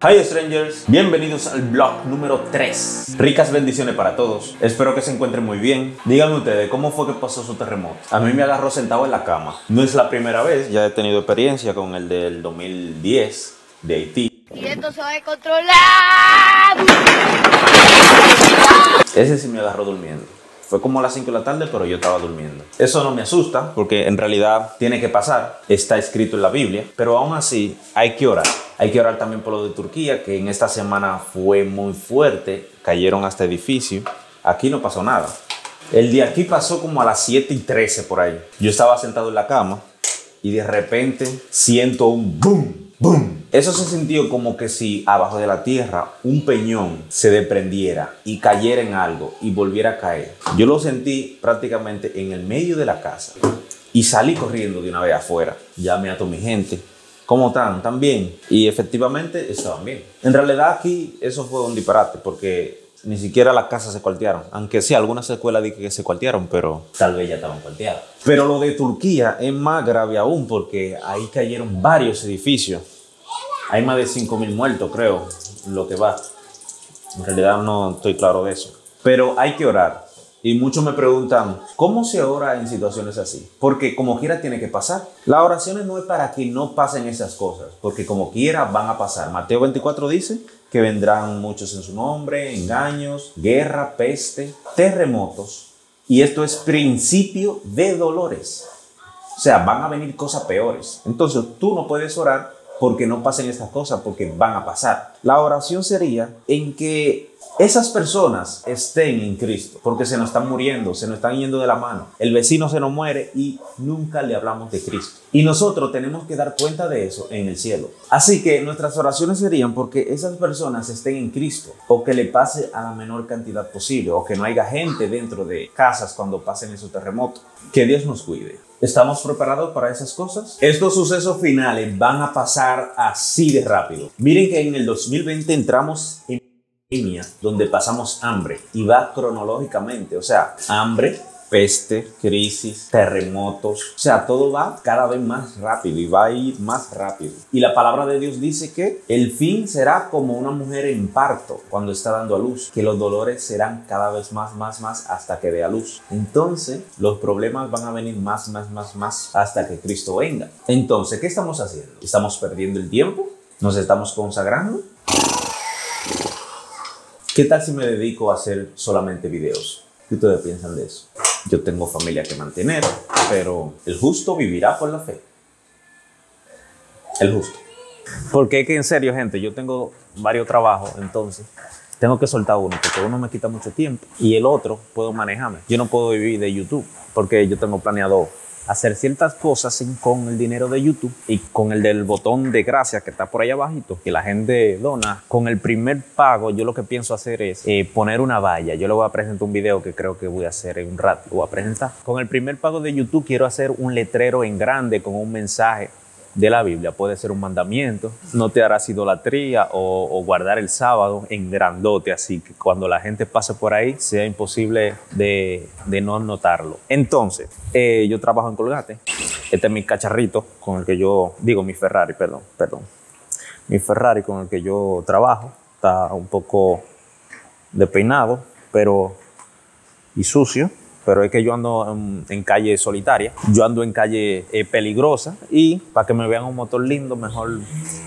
Hi Strangers, bienvenidos al blog número 3. Ricas bendiciones para todos. Espero que se encuentren muy bien. Díganme ustedes, ¿cómo fue que pasó su terremoto? A mí me agarró sentado en la cama. No es la primera vez, ya he tenido experiencia con el del 2010 de Haití. Y esto se va a controlar. Ese sí me agarró durmiendo. Fue como a las 5 de la tarde, pero yo estaba durmiendo. Eso no me asusta, porque en realidad tiene que pasar. Está escrito en la Biblia. Pero aún así, hay que orar. Hay que orar también por lo de Turquía, que en esta semana fue muy fuerte. Cayeron hasta edificios. Aquí no pasó nada. El de aquí pasó como a las 7 y 13 por ahí. Yo estaba sentado en la cama y de repente siento un boom, boom. Eso se sintió como que si abajo de la tierra un peñón se desprendiera y cayera en algo y volviera a caer. Yo lo sentí prácticamente en el medio de la casa y salí corriendo de una vez afuera. Llamé a toda mi gente. ¿Cómo están? ¿Están bien? Y efectivamente estaban bien. En realidad aquí eso fue un disparate porque ni siquiera las casas se cuartearon. Aunque sí, algunas escuelas dije que se cuartearon, pero tal vez ya estaban cuarteadas. Pero lo de Turquía es más grave aún porque ahí cayeron varios edificios. Hay más de 5.000 muertos, creo, lo que va. En realidad no estoy claro de eso. Pero hay que orar. Y muchos me preguntan, ¿cómo se ora en situaciones así? Porque como quiera tiene que pasar. Las oraciones no es para que no pasen esas cosas, porque como quiera van a pasar. Mateo 24 dice que vendrán muchos en su nombre, engaños, guerra, peste, terremotos. Y esto es principio de dolores. O sea, van a venir cosas peores. Entonces tú no puedes orar porque no pasen estas cosas, porque van a pasar. La oración sería en que esas personas estén en Cristo, porque se nos están muriendo, se nos están yendo de la mano. El vecino se nos muere y nunca le hablamos de Cristo. Y nosotros tenemos que dar cuenta de eso en el cielo. Así que nuestras oraciones serían porque esas personas estén en Cristo, o que le pase a la menor cantidad posible, o que no haya gente dentro de casas cuando pasen esos terremotos. Que Dios nos cuide. ¿Estamos preparados para esas cosas? Estos sucesos finales van a pasar así de rápido. Miren que en el 2020 entramos en pandemia donde pasamos hambre y va cronológicamente, o sea, hambre, peste, crisis, terremotos, o sea, todo va cada vez más rápido y va a ir más rápido. Y la palabra de Dios dice que el fin será como una mujer en parto cuando está dando a luz, que los dolores serán cada vez más, más, más hasta que dé a luz. Entonces, los problemas van a venir más, más, más, más hasta que Cristo venga. Entonces, ¿qué estamos haciendo? ¿Estamos perdiendo el tiempo? ¿Nos estamos consagrando? ¿Qué tal si me dedico a hacer solamente videos? ¿Qué ustedes piensan de eso? Yo tengo familia que mantener, pero el justo vivirá por la fe. El justo. Porque es que en serio, gente, yo tengo varios trabajos, entonces tengo que soltar uno, porque uno me quita mucho tiempo y el otro puedo manejarme. Yo no puedo vivir de YouTube, porque yo tengo planeado hacer ciertas cosas con el dinero de YouTube y con el del botón de gracias que está por ahí abajito, que la gente dona. Con el primer pago, yo lo que pienso hacer es eh, poner una valla. Yo le voy a presentar un video que creo que voy a hacer en un rato. Lo voy a presentar. Con el primer pago de YouTube quiero hacer un letrero en grande con un mensaje de la Biblia. Puede ser un mandamiento, no te harás idolatría o, guardar el sábado en grandote, así que cuando la gente pase por ahí sea imposible de, de no notarlo. Entonces, eh, yo trabajo en Colgate. Este es mi cacharrito con el que yo, digo mi Ferrari, perdón, perdón. Mi Ferrari con el que yo trabajo está un poco despeinado, pero y sucio pero es que yo ando en, en calle solitaria, yo ando en calle eh, peligrosa y para que me vean un motor lindo, mejor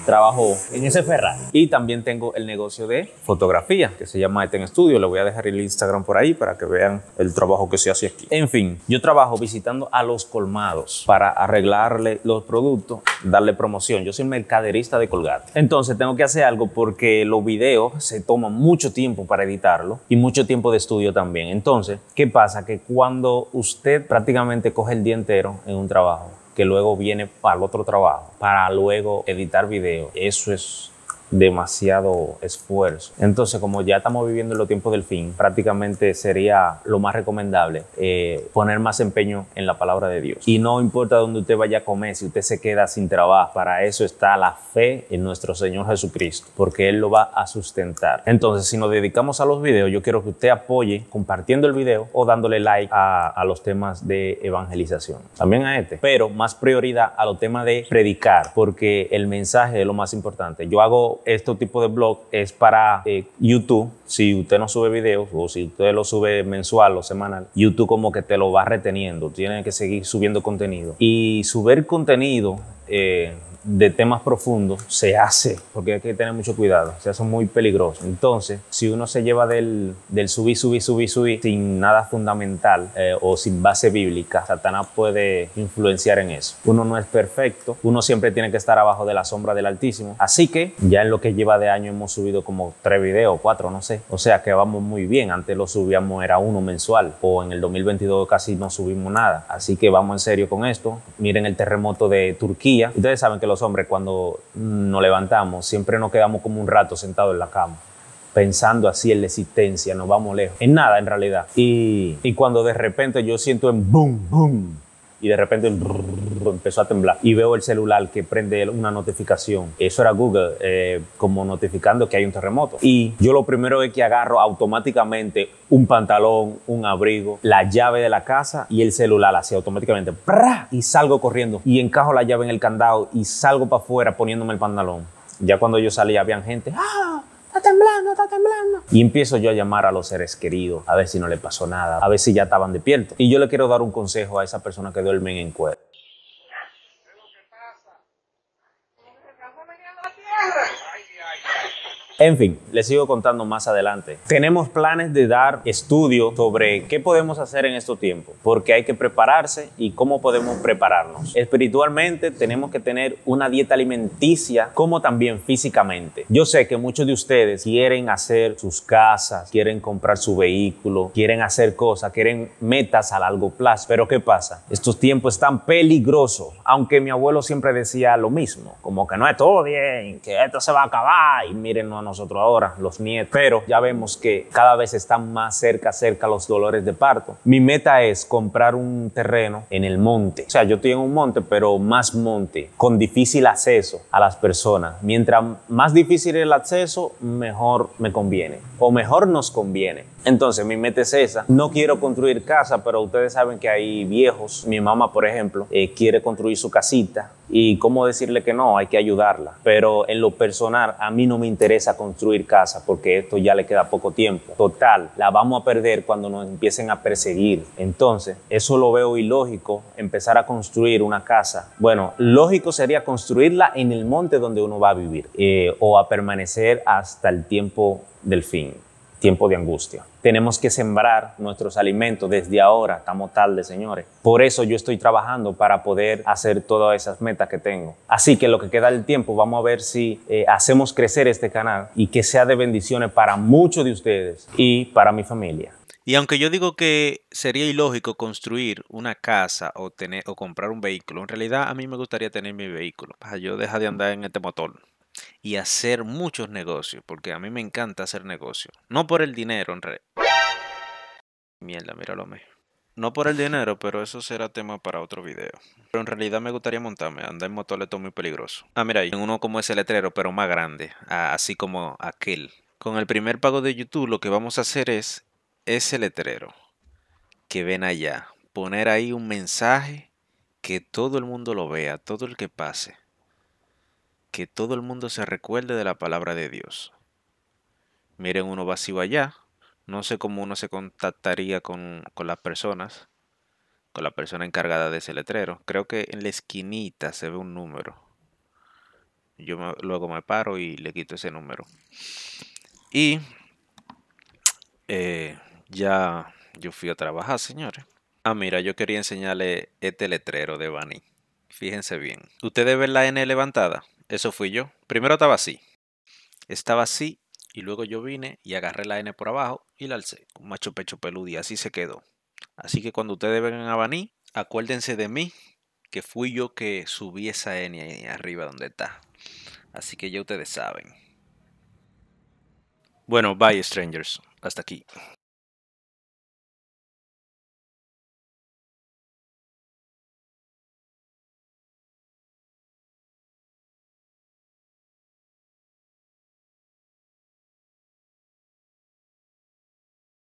trabajo en ese Ferrari. Y también tengo el negocio de fotografía que se llama Eten Studio, le voy a dejar el Instagram por ahí para que vean el trabajo que se hace aquí. En fin, yo trabajo visitando a los colmados para arreglarle los productos, darle promoción. Yo soy mercaderista de Colgate. Entonces tengo que hacer algo porque los videos se toman mucho tiempo para editarlo y mucho tiempo de estudio también. Entonces, ¿qué pasa? Que cuando usted prácticamente coge el día entero en un trabajo, que luego viene para el otro trabajo, para luego editar video, eso es demasiado esfuerzo. Entonces, como ya estamos viviendo en los tiempos del fin, prácticamente sería lo más recomendable eh, poner más empeño en la palabra de Dios. Y no importa dónde usted vaya a comer, si usted se queda sin trabajo, para eso está la fe en nuestro Señor Jesucristo, porque Él lo va a sustentar. Entonces, si nos dedicamos a los videos, yo quiero que usted apoye compartiendo el video o dándole like a, los temas de evangelización. También a este, pero más prioridad a los temas de predicar, porque el mensaje es lo más importante. Yo hago este tipo de blog es para eh, YouTube. Si usted no sube videos o si usted lo sube mensual o semanal, YouTube como que te lo va reteniendo. Tiene que seguir subiendo contenido. Y subir contenido eh, de temas profundos se hace, porque hay que tener mucho cuidado, se hace muy peligroso. Entonces, si uno se lleva del, del subir, subir, subir, subir, sin nada fundamental eh, o sin base bíblica, Satanás puede influenciar en eso. Uno no es perfecto, uno siempre tiene que estar abajo de la sombra del Altísimo. Así que ya en lo que lleva de año hemos subido como tres videos, cuatro, no sé. O sea que vamos muy bien. Antes lo subíamos, era uno mensual, o en el 2022 casi no subimos nada. Así que vamos en serio con esto. Miren el terremoto de Turquía. Ustedes saben que los hombres cuando nos levantamos siempre nos quedamos como un rato sentados en la cama pensando así en la existencia, nos vamos lejos, en nada en realidad. Y, y cuando de repente yo siento en boom, boom, y de repente empezó a temblar y veo el celular que prende una notificación. Eso era Google eh, como notificando que hay un terremoto. Y yo lo primero es que agarro automáticamente un pantalón, un abrigo, la llave de la casa y el celular así automáticamente. Y salgo corriendo y encajo la llave en el candado y salgo para afuera poniéndome el pantalón. Ya cuando yo salí habían gente, ¡ah! Está temblando, está temblando. Y empiezo yo a llamar a los seres queridos, a ver si no le pasó nada, a ver si ya estaban despiertos. Y yo le quiero dar un consejo a esa persona que duermen en cuero. En fin, les sigo contando más adelante. Tenemos planes de dar estudio sobre qué podemos hacer en estos tiempos, porque hay que prepararse y cómo podemos prepararnos. Espiritualmente tenemos que tener una dieta alimenticia como también físicamente. Yo sé que muchos de ustedes quieren hacer sus casas, quieren comprar su vehículo, quieren hacer cosas, quieren metas a largo plazo, pero ¿qué pasa? Estos tiempos están peligrosos, aunque mi abuelo siempre decía lo mismo, como que no es todo bien, que esto se va a acabar y miren, no nosotros ahora, los nietos, pero ya vemos que cada vez están más cerca, cerca los dolores de parto. Mi meta es comprar un terreno en el monte. O sea, yo estoy en un monte, pero más monte, con difícil acceso a las personas. Mientras más difícil el acceso, mejor me conviene o mejor nos conviene. Entonces, mi meta es esa. No quiero construir casa, pero ustedes saben que hay viejos. Mi mamá, por ejemplo, eh, quiere construir su casita. Y cómo decirle que no, hay que ayudarla. Pero en lo personal, a mí no me interesa construir casa porque esto ya le queda poco tiempo. Total, la vamos a perder cuando nos empiecen a perseguir. Entonces, eso lo veo ilógico, empezar a construir una casa. Bueno, lógico sería construirla en el monte donde uno va a vivir eh, o a permanecer hasta el tiempo del fin tiempo de angustia. Tenemos que sembrar nuestros alimentos desde ahora, estamos tarde, señores. Por eso yo estoy trabajando para poder hacer todas esas metas que tengo. Así que lo que queda del tiempo, vamos a ver si eh, hacemos crecer este canal y que sea de bendiciones para muchos de ustedes y para mi familia. Y aunque yo digo que sería ilógico construir una casa o, tener, o comprar un vehículo, en realidad a mí me gustaría tener mi vehículo yo dejar de andar en este motor y hacer muchos negocios, porque a mí me encanta hacer negocios. No por el dinero, en realidad. Mierda, míralo me. No por el dinero, pero eso será tema para otro video. Pero en realidad me gustaría montarme, andar en motoleto muy peligroso. Ah, mira, hay uno como ese letrero, pero más grande, así como aquel. Con el primer pago de YouTube lo que vamos a hacer es ese letrero que ven allá. Poner ahí un mensaje que todo el mundo lo vea, todo el que pase que todo el mundo se recuerde de la palabra de Dios. Miren uno vacío allá. No sé cómo uno se contactaría con, las personas, con la persona encargada de ese letrero. Creo que en la esquinita se ve un número. Yo luego me paro y le quito ese número. Y eh, ya yo fui a trabajar, señores. Ah, mira, yo quería enseñarle este letrero de Bani. Fíjense bien. ¿Ustedes ven la N levantada? Eso fui yo. Primero estaba así. Estaba así y luego yo vine y agarré la N por abajo y la alcé. Macho pecho peludo y así se quedó. Así que cuando ustedes vengan a Baní, acuérdense de mí, que fui yo que subí esa N ahí arriba donde está. Así que ya ustedes saben. Bueno, bye strangers. Hasta aquí.